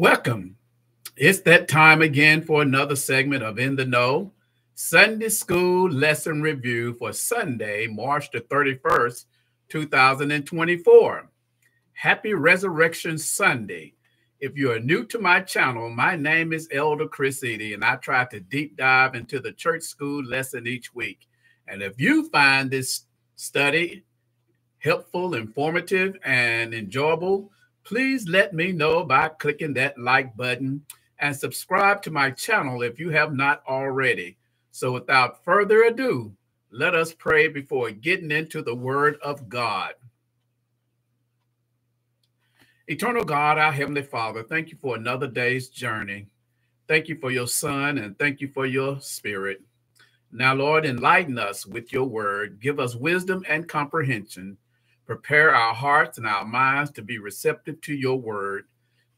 Welcome. It's that time again for another segment of In the Know Sunday School Lesson Review for Sunday, March the 31st, 2024. Happy Resurrection Sunday. If you are new to my channel, my name is Elder Chris Eady, and I try to deep dive into the church school lesson each week. And if you find this study helpful, informative, and enjoyable, please let me know by clicking that like button and subscribe to my channel if you have not already. So, without further ado, let us pray before getting into the Word of God. Eternal God, our Heavenly Father, thank you for another day's journey. Thank you for your Son and thank you for your Spirit. Now, Lord, enlighten us with your word. Give us wisdom and comprehension Prepare our hearts and our minds to be receptive to your word.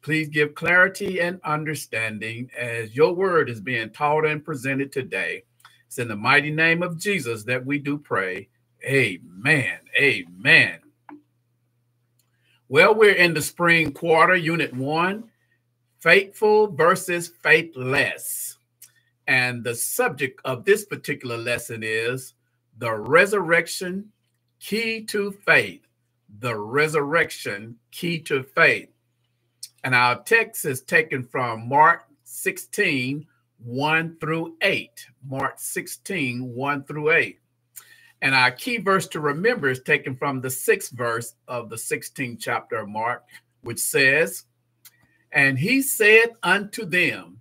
Please give clarity and understanding as your word is being taught and presented today. It's in the mighty name of Jesus that we do pray. Amen. Amen. Well, we're in the spring quarter, unit one faithful versus faithless. And the subject of this particular lesson is the resurrection key to faith, the resurrection, key to faith. And our text is taken from Mark 16, 1 through 8. Mark 16, 1 through 8. And our key verse to remember is taken from the sixth verse of the 16th chapter of Mark, which says, And he said unto them,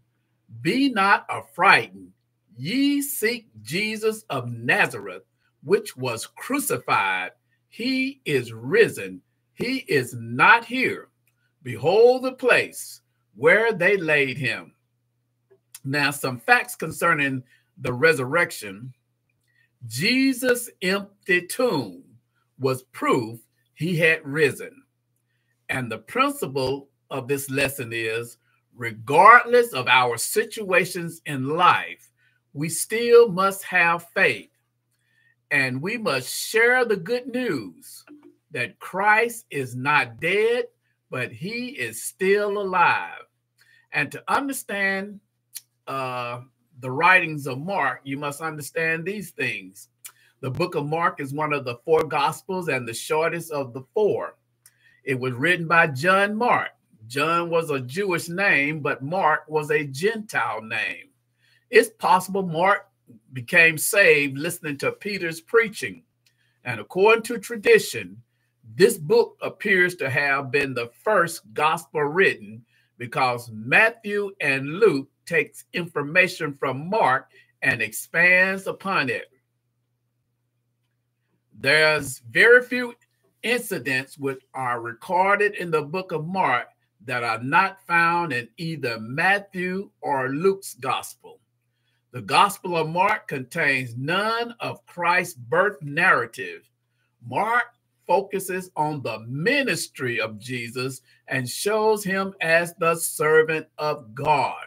Be not affrighted, ye seek Jesus of Nazareth, which was crucified. He is risen. He is not here. Behold the place where they laid him. Now, some facts concerning the resurrection Jesus' empty tomb was proof he had risen. And the principle of this lesson is regardless of our situations in life, we still must have faith and we must share the good news that Christ is not dead, but he is still alive. And to understand uh, the writings of Mark, you must understand these things. The book of Mark is one of the four gospels and the shortest of the four. It was written by John Mark. John was a Jewish name, but Mark was a Gentile name. It's possible Mark became saved listening to Peter's preaching. And according to tradition, this book appears to have been the first gospel written because Matthew and Luke takes information from Mark and expands upon it. There's very few incidents which are recorded in the book of Mark that are not found in either Matthew or Luke's gospel. The Gospel of Mark contains none of Christ's birth narrative. Mark focuses on the ministry of Jesus and shows him as the servant of God.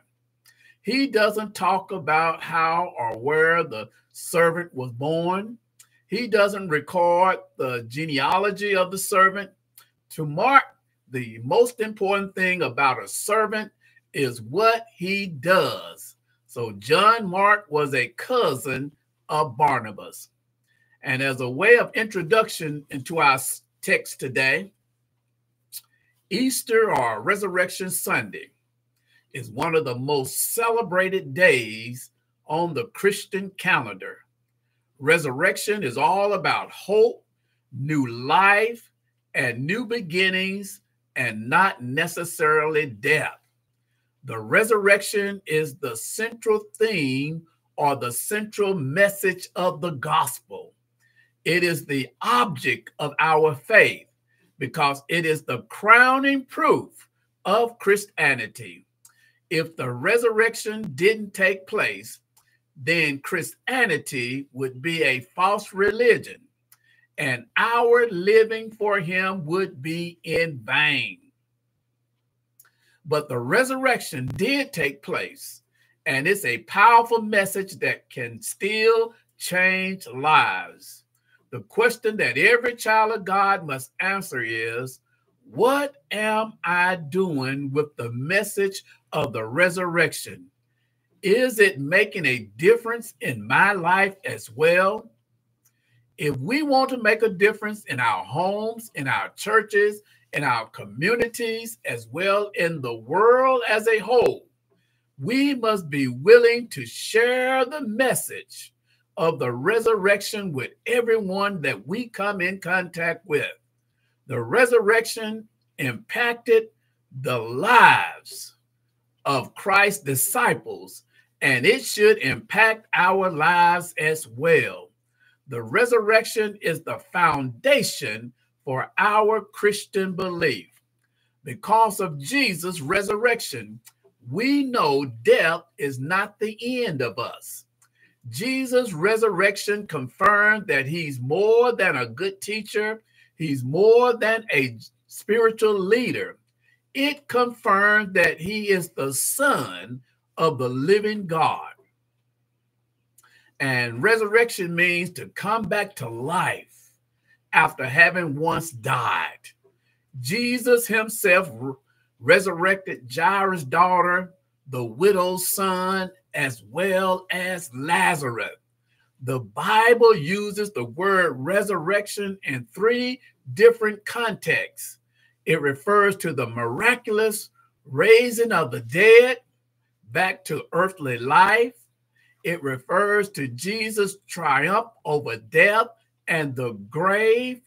He doesn't talk about how or where the servant was born. He doesn't record the genealogy of the servant. To Mark, the most important thing about a servant is what he does. So John Mark was a cousin of Barnabas. And as a way of introduction into our text today, Easter or Resurrection Sunday is one of the most celebrated days on the Christian calendar. Resurrection is all about hope, new life, and new beginnings, and not necessarily death. The resurrection is the central theme or the central message of the gospel. It is the object of our faith because it is the crowning proof of Christianity. If the resurrection didn't take place, then Christianity would be a false religion and our living for him would be in vain. But the resurrection did take place, and it's a powerful message that can still change lives. The question that every child of God must answer is What am I doing with the message of the resurrection? Is it making a difference in my life as well? If we want to make a difference in our homes, in our churches, in our communities, as well in the world as a whole, we must be willing to share the message of the resurrection with everyone that we come in contact with. The resurrection impacted the lives of Christ's disciples, and it should impact our lives as well. The resurrection is the foundation for our Christian belief. Because of Jesus' resurrection, we know death is not the end of us. Jesus' resurrection confirmed that he's more than a good teacher, he's more than a spiritual leader. It confirmed that he is the Son of the living God. And resurrection means to come back to life after having once died. Jesus himself resurrected Jairus' daughter, the widow's son, as well as Lazarus. The Bible uses the word resurrection in three different contexts. It refers to the miraculous raising of the dead back to earthly life. It refers to Jesus' triumph over death and the grave.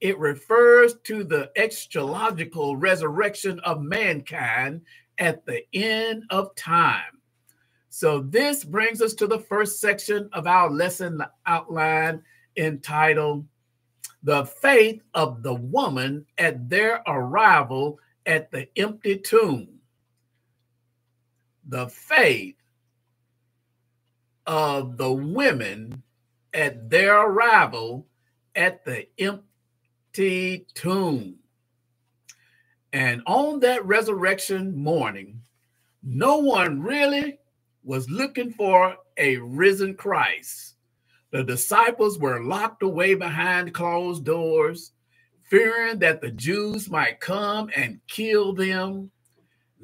It refers to the eschatological resurrection of mankind at the end of time. So, this brings us to the first section of our lesson outline entitled The Faith of the Woman at Their Arrival at the Empty Tomb. The faith of the women at their arrival at the empty tomb. And on that resurrection morning, no one really was looking for a risen Christ. The disciples were locked away behind closed doors, fearing that the Jews might come and kill them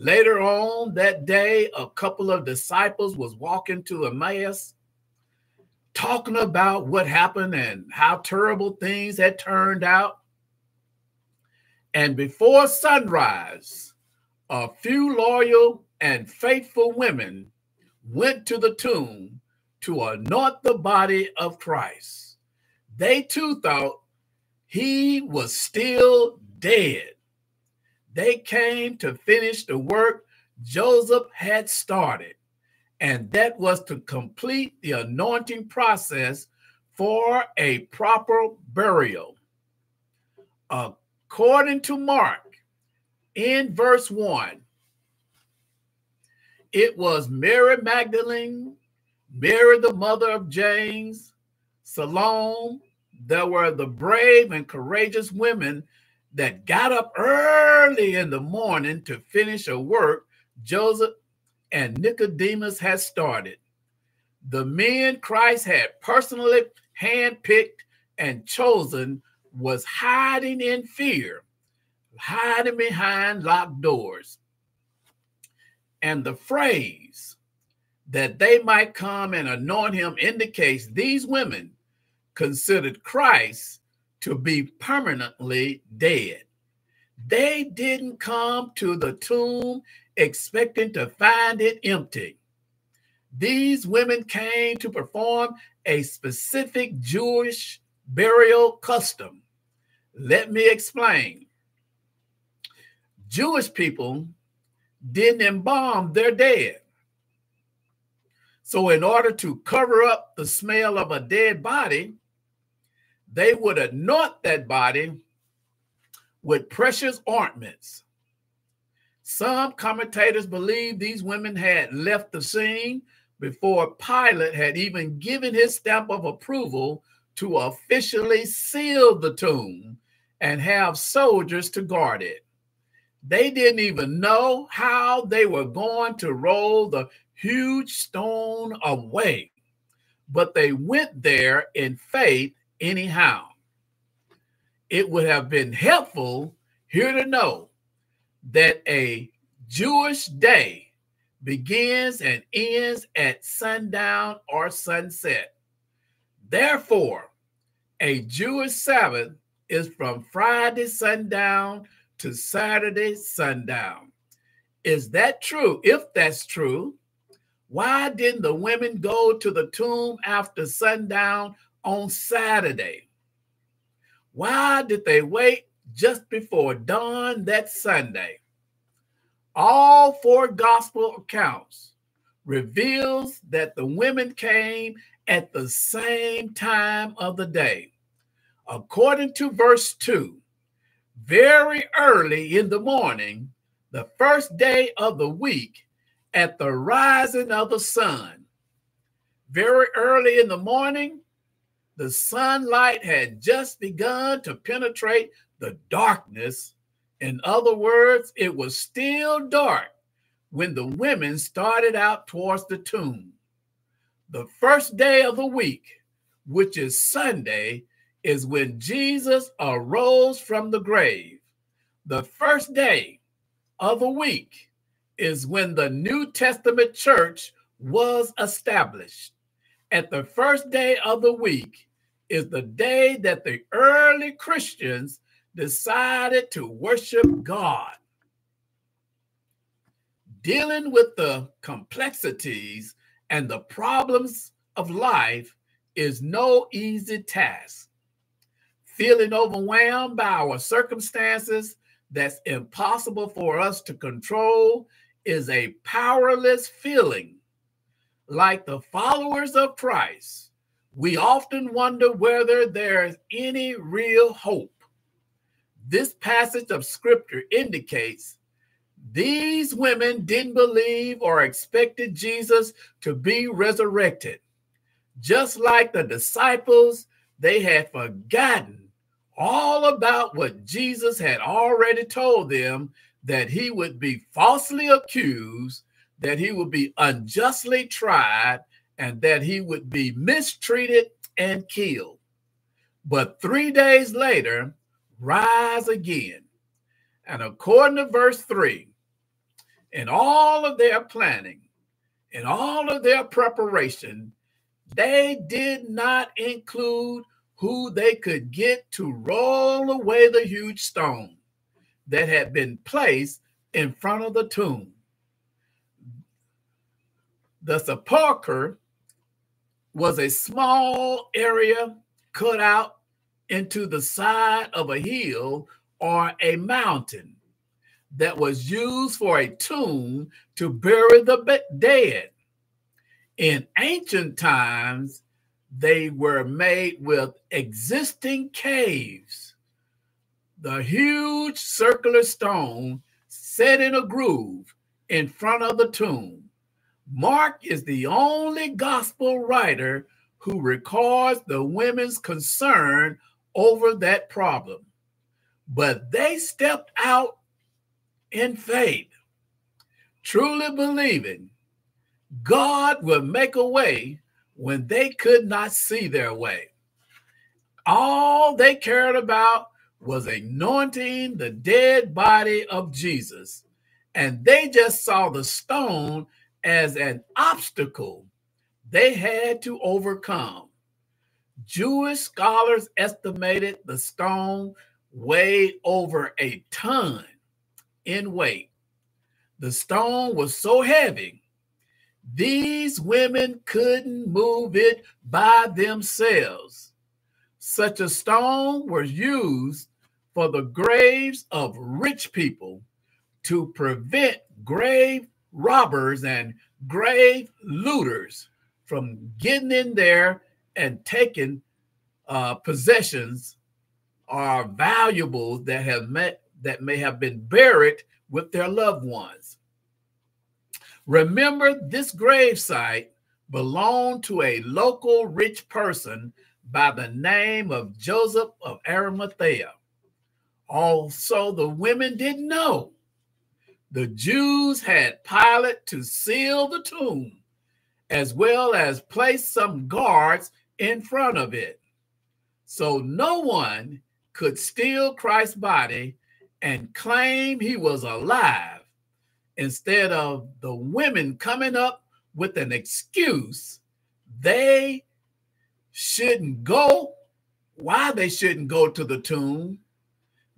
Later on that day, a couple of disciples was walking to Emmaus, talking about what happened and how terrible things had turned out. And before sunrise, a few loyal and faithful women went to the tomb to anoint the body of Christ. They too thought he was still dead. They came to finish the work Joseph had started, and that was to complete the anointing process for a proper burial. According to Mark, in verse 1, it was Mary Magdalene, Mary, the mother of James, Salome. There were the brave and courageous women that got up early in the morning to finish a work Joseph and Nicodemus had started. The men Christ had personally handpicked and chosen was hiding in fear, hiding behind locked doors. And the phrase that they might come and anoint him indicates these women considered Christ to be permanently dead. They didn't come to the tomb expecting to find it empty. These women came to perform a specific Jewish burial custom. Let me explain. Jewish people didn't embalm their dead. So, in order to cover up the smell of a dead body, they would anoint that body with precious ointments. Some commentators believe these women had left the scene before Pilate had even given his stamp of approval to officially seal the tomb and have soldiers to guard it. They didn't even know how they were going to roll the huge stone away, but they went there in faith anyhow. It would have been helpful here to know that a Jewish day begins and ends at sundown or sunset. Therefore, a Jewish Sabbath is from Friday sundown to Saturday sundown. Is that true? If that's true, why didn't the women go to the tomb after sundown on Saturday? Why did they wait just before dawn that Sunday? All four gospel accounts reveals that the women came at the same time of the day. According to verse 2, very early in the morning, the first day of the week, at the rising of the sun. Very early in the morning, the sunlight had just begun to penetrate the darkness. In other words, it was still dark when the women started out towards the tomb. The first day of the week, which is Sunday, is when Jesus arose from the grave. The first day of the week is when the New Testament church was established. At the first day of the week is the day that the early Christians decided to worship God. Dealing with the complexities and the problems of life is no easy task. Feeling overwhelmed by our circumstances that's impossible for us to control is a powerless feeling. Like the followers of Christ, we often wonder whether there's any real hope. This passage of scripture indicates these women didn't believe or expected Jesus to be resurrected. Just like the disciples, they had forgotten all about what Jesus had already told them that he would be falsely accused, that he would be unjustly tried, and that he would be mistreated and killed. But three days later, rise again. And according to verse 3, in all of their planning, in all of their preparation, they did not include who they could get to roll away the huge stone that had been placed in front of the tomb. The sepulchre was a small area cut out into the side of a hill or a mountain that was used for a tomb to bury the dead. In ancient times, they were made with existing caves. The huge circular stone set in a groove in front of the tomb. Mark is the only gospel writer who records the women's concern over that problem. But they stepped out in faith, truly believing God would make a way when they could not see their way. All they cared about was anointing the dead body of Jesus, and they just saw the stone as an obstacle they had to overcome. Jewish scholars estimated the stone weighed over a ton in weight. The stone was so heavy, these women couldn't move it by themselves. Such a stone was used for the graves of rich people to prevent grave robbers and grave looters from getting in there and taken uh, possessions or valuables that have met that may have been buried with their loved ones. Remember, this gravesite belonged to a local rich person by the name of Joseph of Arimathea. Also, the women didn't know. The Jews had Pilate to seal the tomb, as well as place some guards in front of it. So no one could steal Christ's body and claim he was alive instead of the women coming up with an excuse they shouldn't go. Why they shouldn't go to the tomb?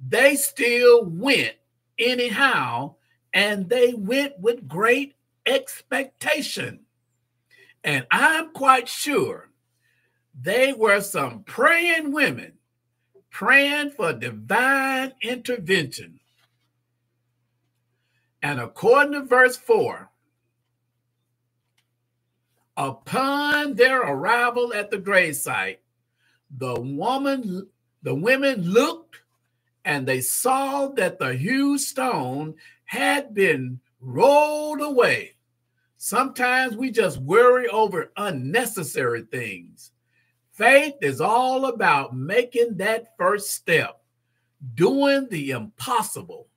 They still went anyhow and they went with great expectation. And i'm quite sure they were some praying women praying for divine intervention. And according to verse 4, upon their arrival at the gravesite, the woman, the women looked and they saw that the huge stone had been rolled away. Sometimes we just worry over unnecessary things. Faith is all about making that first step, doing the impossible.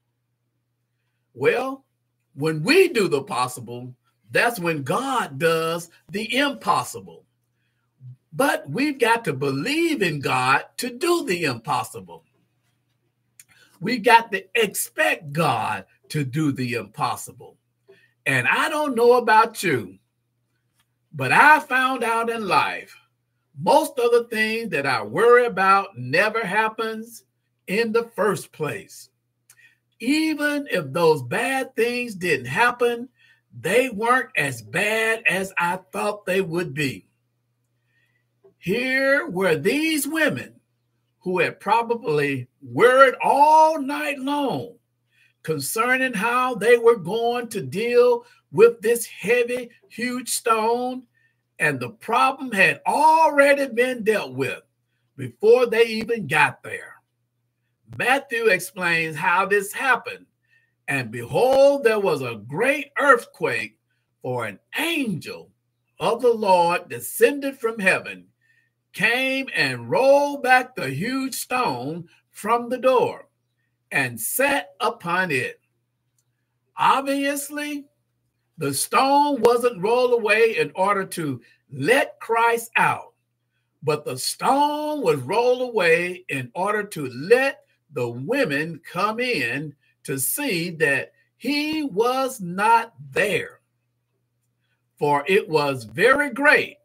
Well, when we do the possible, that's when God does the impossible. But we've got to believe in God to do the impossible. We got to expect God to do the impossible. And I don't know about you, but I found out in life most of the things that I worry about never happens in the first place. Even if those bad things didn't happen, they weren't as bad as I thought they would be. Here were these women who had probably worried all night long concerning how they were going to deal with this heavy, huge stone and the problem had already been dealt with before they even got there. Matthew explains how this happened. And behold, there was a great earthquake, for an angel of the Lord descended from heaven, came and rolled back the huge stone from the door and sat upon it. Obviously, the stone wasn't rolled away in order to let Christ out, but the stone was rolled away in order to let the women come in to see that he was not there. For it was very great,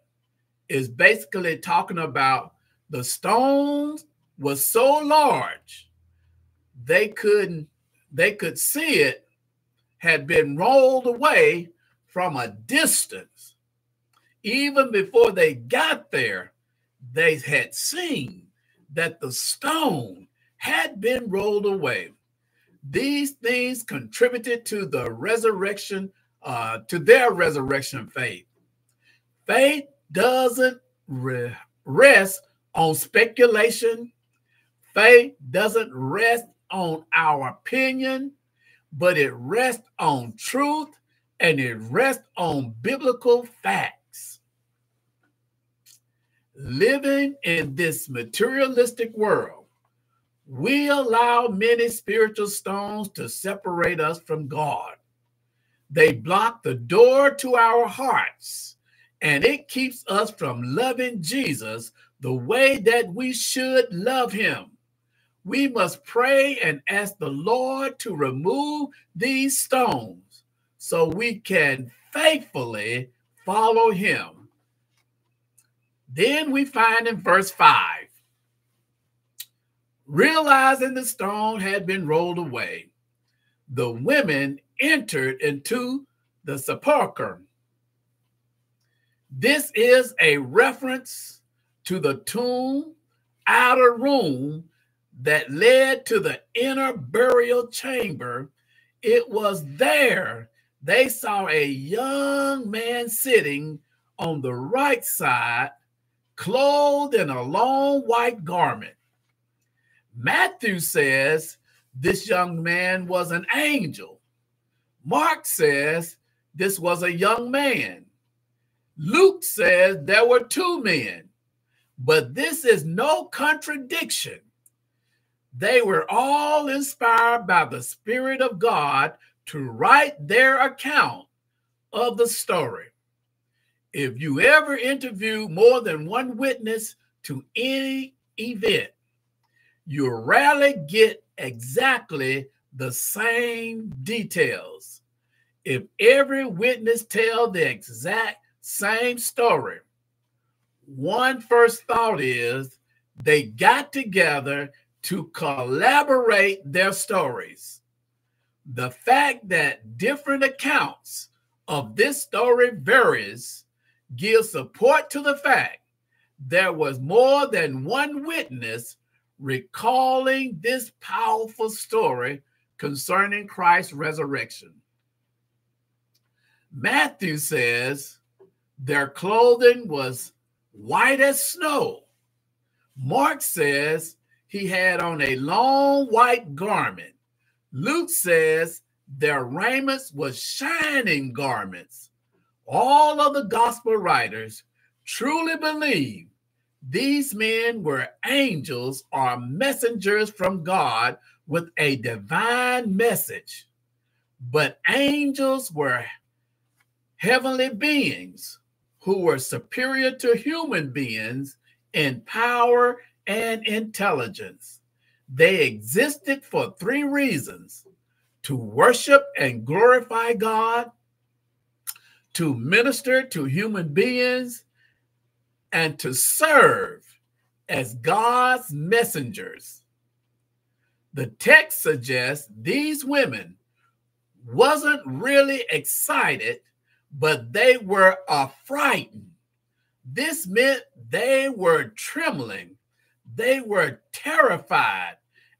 is basically talking about the stones was so large they couldn't they could see it had been rolled away from a distance. Even before they got there, they had seen that the stone had been rolled away. These things contributed to the resurrection, uh, to their resurrection faith. Faith doesn't re- rest on speculation. Faith doesn't rest on our opinion but it rests on truth and it rests on biblical facts. Living in this materialistic world, we allow many spiritual stones to separate us from God. They block the door to our hearts, and it keeps us from loving Jesus the way that we should love him we must pray and ask the Lord to remove these stones so we can faithfully follow him. Then we find in verse 5 realizing the stone had been rolled away, the women entered into the sepulchre. This is a reference to the tomb outer room that led to the inner burial chamber, it was there they saw a young man sitting on the right side, clothed in a long white garment. Matthew says this young man was an angel. Mark says this was a young man. Luke says there were two men, but this is no contradiction they were all inspired by the Spirit of God to write their account of the story. If you ever interview more than one witness to any event, you rarely get exactly the same details. If every witness tell the exact same story, one first thought is they got together to collaborate their stories. The fact that different accounts of this story varies gives support to the fact there was more than one witness recalling this powerful story concerning Christ's resurrection. Matthew says their clothing was white as snow. Mark says he had on a long white garment. Luke says their raiments was shining garments. All of the gospel writers truly believe these men were angels or messengers from God with a divine message. But angels were heavenly beings who were superior to human beings in power and intelligence. They existed for three reasons to worship and glorify God, to minister to human beings, and to serve as God's messengers. The text suggests these women wasn't really excited, but they were affrighted. This meant they were trembling, they were terrified,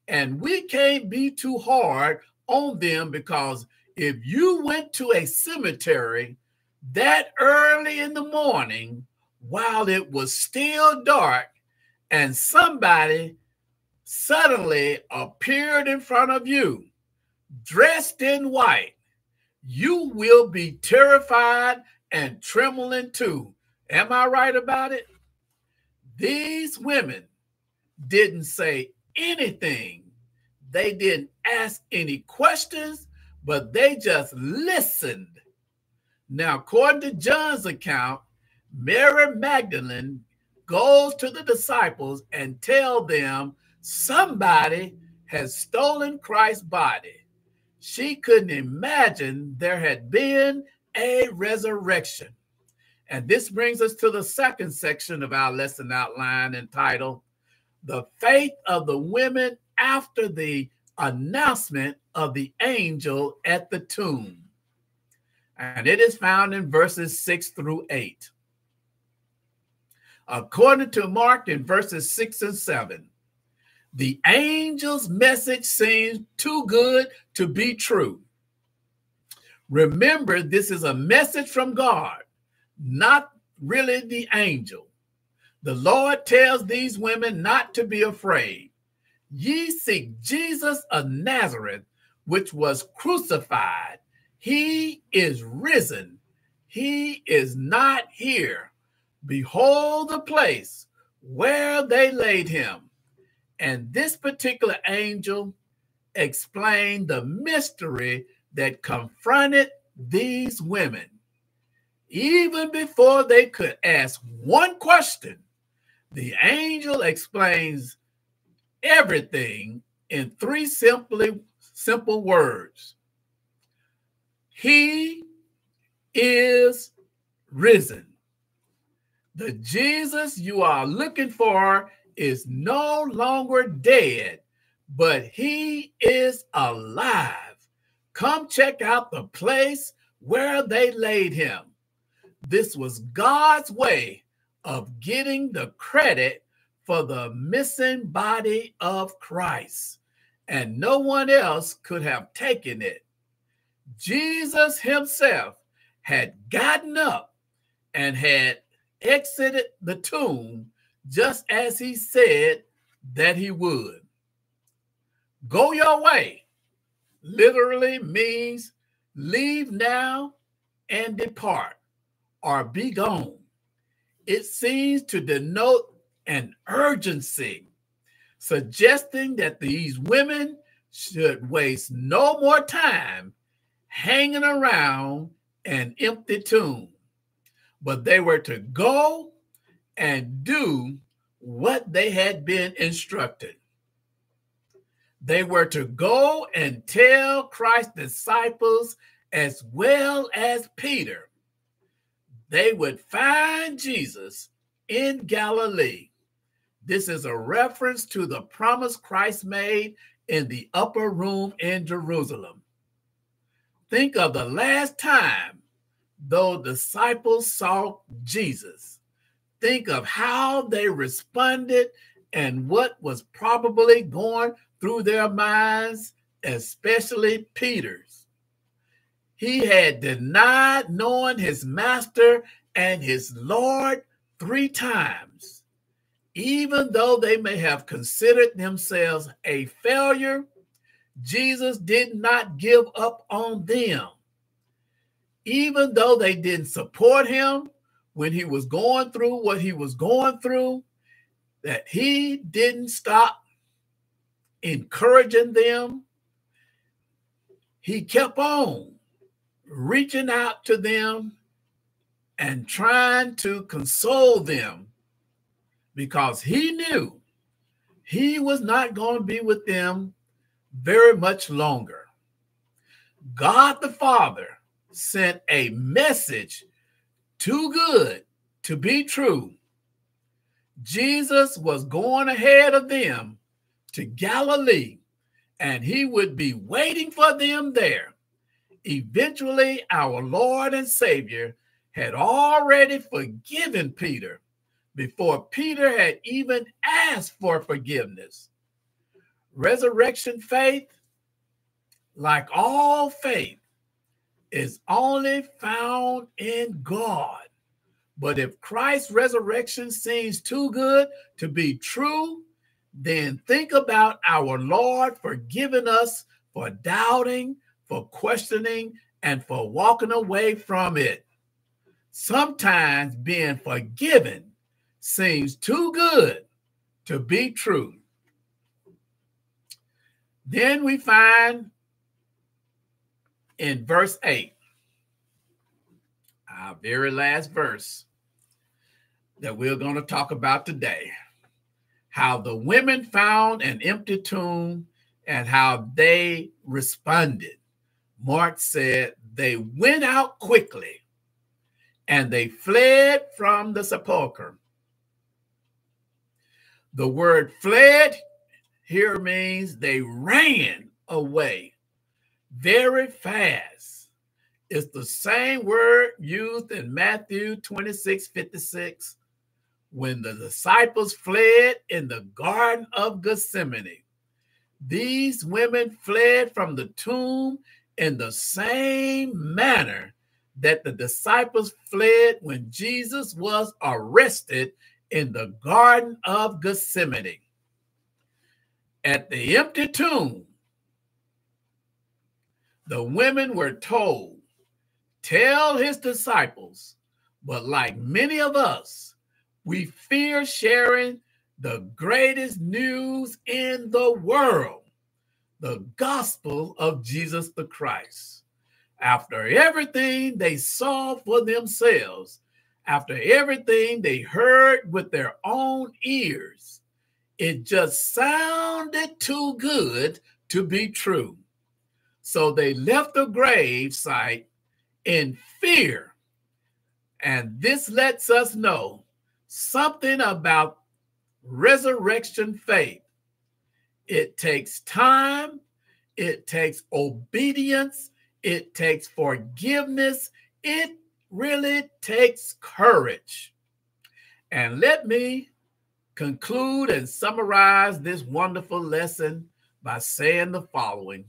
and we can't be too hard on them because if you went to a cemetery that early in the morning while it was still dark and somebody suddenly appeared in front of you dressed in white, you will be terrified and trembling too. Am I right about it? These women didn't say anything. They didn't ask any questions, but they just listened. Now, according to John's account, Mary Magdalene goes to the disciples and tell them somebody has stolen Christ's body. She couldn't imagine there had been a resurrection. And this brings us to the second section of our lesson outline entitled The Faith of the Women After the Announcement of the Angel at the Tomb. And it is found in verses 6 through 8. According to Mark in verses 6 and 7, the angel's message seems too good to be true. Remember, this is a message from God, not really the angel. The Lord tells these women not to be afraid. Ye seek Jesus of Nazareth, which was crucified. He is risen. He is not here. Behold the place where they laid him. And this particular angel explained the mystery that confronted these women. Even before they could ask one question, the angel explains everything in three simply simple words. He is risen. The Jesus you are looking for is no longer dead, but he is alive. Come check out the place where they laid him. This was God's way of getting the credit for the missing body of Christ, and no one else could have taken it. Jesus himself had gotten up and had exited the tomb just as he said that he would. Go your way literally means leave now and depart or be gone. It seems to denote an urgency, suggesting that these women should waste no more time hanging around an empty tomb but they were to go and do what they had been instructed. They were to go and tell Christ's disciples as well as Peter. They would find Jesus in Galilee. This is a reference to the promise Christ made in the upper room in Jerusalem. Think of the last time those disciples saw Jesus. Think of how they responded and what was probably going through their minds, especially Peter's. He had denied knowing his master and his Lord three times. Even though they may have considered themselves a failure, Jesus did not give up on them. Even though they didn't support him when he was going through what he was going through, that he didn't stop encouraging them. He kept on reaching out to them and trying to console them because he knew he was not going to be with them very much longer. God the Father sent a message too good to be true. Jesus was going ahead of them to Galilee, and he would be waiting for them there. Eventually, our Lord and Savior had already forgiven Peter before Peter had even asked for forgiveness. Resurrection faith, like all faith, is only found in God. But if Christ's resurrection seems too good to be true, then think about our Lord forgiving us for doubting, for questioning, and for walking away from it. Sometimes being forgiven seems too good to be true. Then we find in verse 8, our very last verse that we're going to talk about today how the women found an empty tomb and how they responded. Mark said they went out quickly and they fled from the sepulchre. The word fled here means they ran away very fast. It's the same word used in Matthew 26 56 when the disciples fled in the Garden of Gethsemane. These women fled from the tomb in the same manner that the disciples fled when Jesus was arrested in the Garden of Gethsemane. At the empty tomb, the women were told, Tell his disciples, but like many of us, we fear sharing the greatest news in the world the gospel of Jesus the Christ. After everything they saw for themselves, after everything they heard with their own ears, it just sounded too good to be true. So they left the grave site in fear. And this lets us know something about resurrection faith. It takes time, it takes obedience, it takes forgiveness, it really takes courage. And let me conclude and summarize this wonderful lesson by saying the following.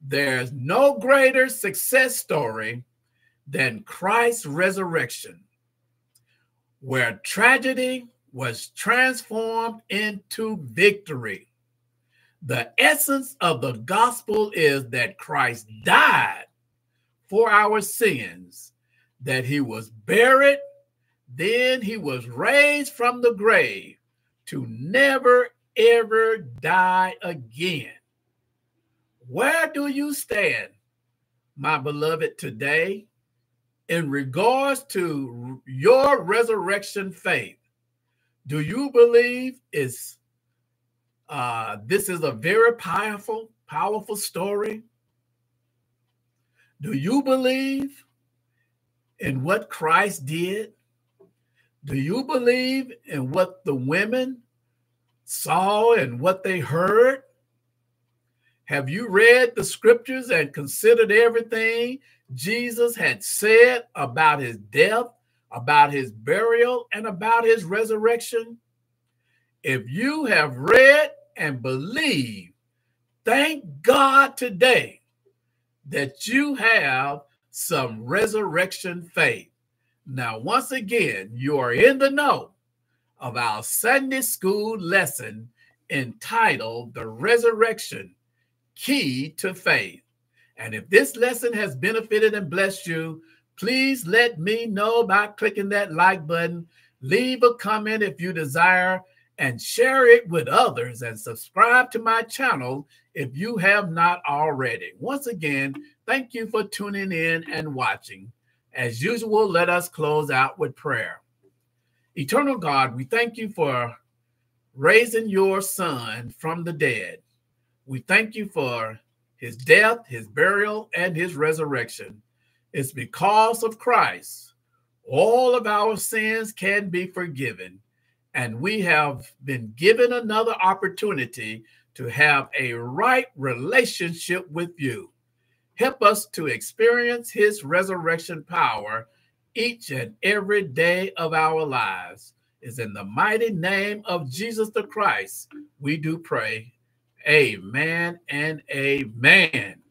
There's no greater success story than Christ's resurrection where tragedy was transformed into victory. The essence of the gospel is that Christ died for our sins, that he was buried, then he was raised from the grave to never ever die again. Where do you stand, my beloved, today? in regards to your resurrection faith, do you believe is Uh, this is a very powerful, powerful story. Do you believe in what Christ did? Do you believe in what the women saw and what they heard? Have you read the scriptures and considered everything Jesus had said about his death, about his burial, and about his resurrection? If you have read and believed, thank God today that you have some resurrection faith. Now, once again, you are in the know of our Sunday school lesson entitled The Resurrection Key to Faith. And if this lesson has benefited and blessed you, please let me know by clicking that like button. Leave a comment if you desire and share it with others and subscribe to my channel if you have not already. Once again, thank you for tuning in and watching. As usual, let us close out with prayer. Eternal God, we thank you for raising your son from the dead. We thank you for his death, his burial, and his resurrection. It's because of Christ all of our sins can be forgiven, and we have been given another opportunity to have a right relationship with you. Help us to experience his resurrection power each and every day of our lives. Is in the mighty name of Jesus the Christ we do pray. Amen and amen.